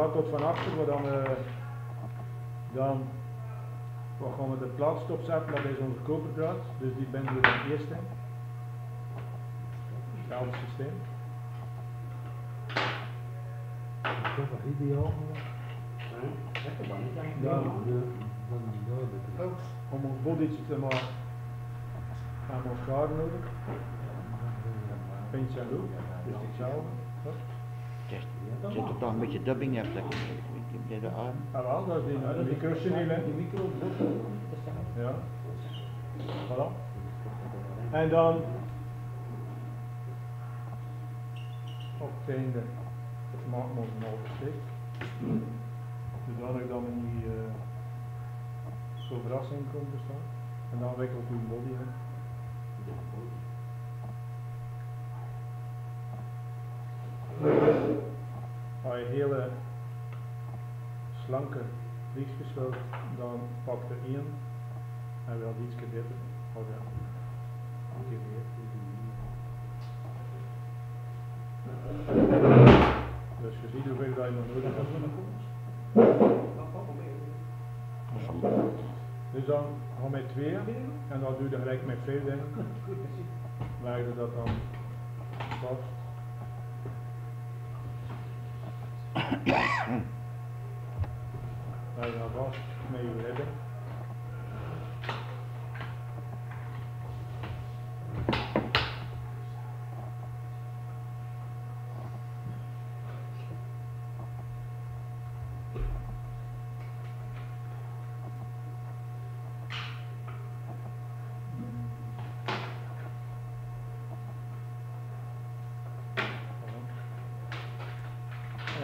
Gaat tot van achter, maar dan, eh, dan we gaan we de plaats opzetten, dat is onze koperdraad, dus die bent we dan eerst in. Hetzelfde systeem. Dat is ideaal. Dan, Ja, om ons bodytje te maken, hebben we ons klaar nodig. Pintje en loop, dus hetzelfde. Hup. Zit er toch een beetje dubbing hebt, dat je de arm. Ah wel, dat is die, die cursus hè. Die micro, Ja. Voilà. En dan op het einde maken we ons een halve steek. Zodanig dat we niet uh, zo verrassing komt te staan. En dan wikkelt uw body in. Als je hele slanke vliegjes wilt, dan pak er één en wel iets dikker. Ja. Dus je ziet hoeveel dat je nog nodig hebt. Dus dan gaan we twee en dan doe je gelijk met veel dingen. Leg je dat dan vast. Leg je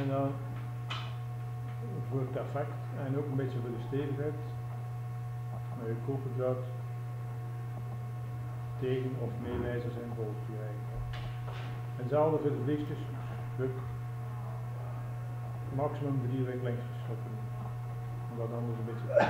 je voor het effect en ook een beetje voor de stevigheid, met je koperdraad tegen of meelijzers in vol te krijgen. En hetzelfde voor de vliegjes, ook maximum drie wikkelingsjes stoppen. Omdat anders een beetje te.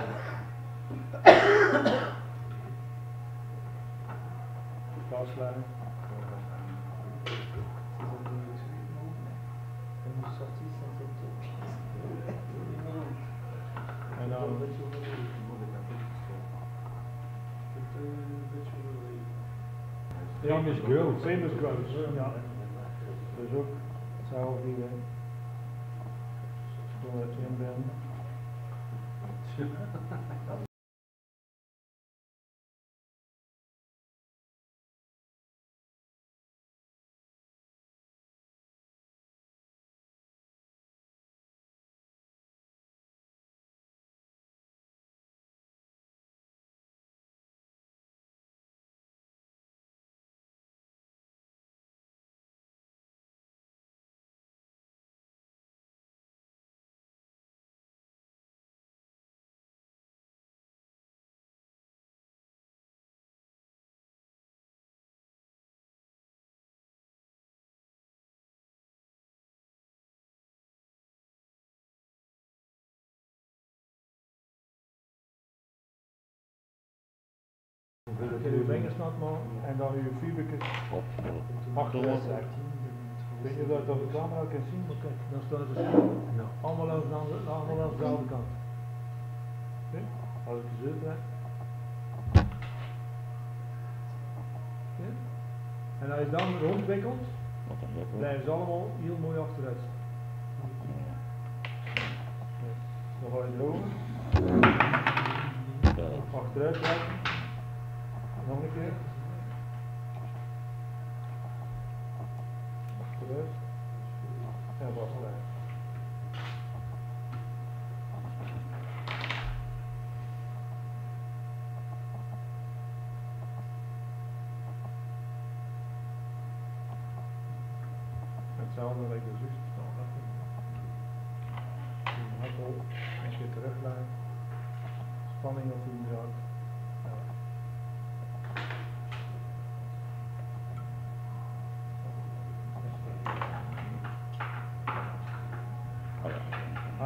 Famous girls. Famous girls, ja. Dus ook hetzelfde hier. Toen het in ben. Je je vingers nat maken en dan je achteruit trekken. Weet je dat je dat op de camera kan zien? Maar kijk, dan staan ze zo. Allemaal aan de, andere- allemaal aan dezelfde kant. Oké? Als ik zo trek. Oké? En als je dan rondwikkelt, blijven ze allemaal heel mooi achteruit staan. Dan ga je drogen, achteruit trekken. Hetzelfde lijkt de zucht. Je hakkel, als je spanning op je draad.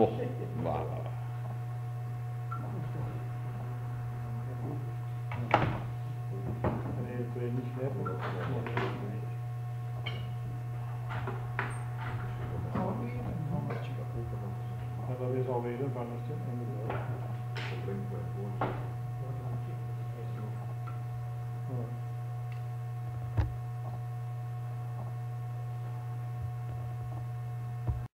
不，完。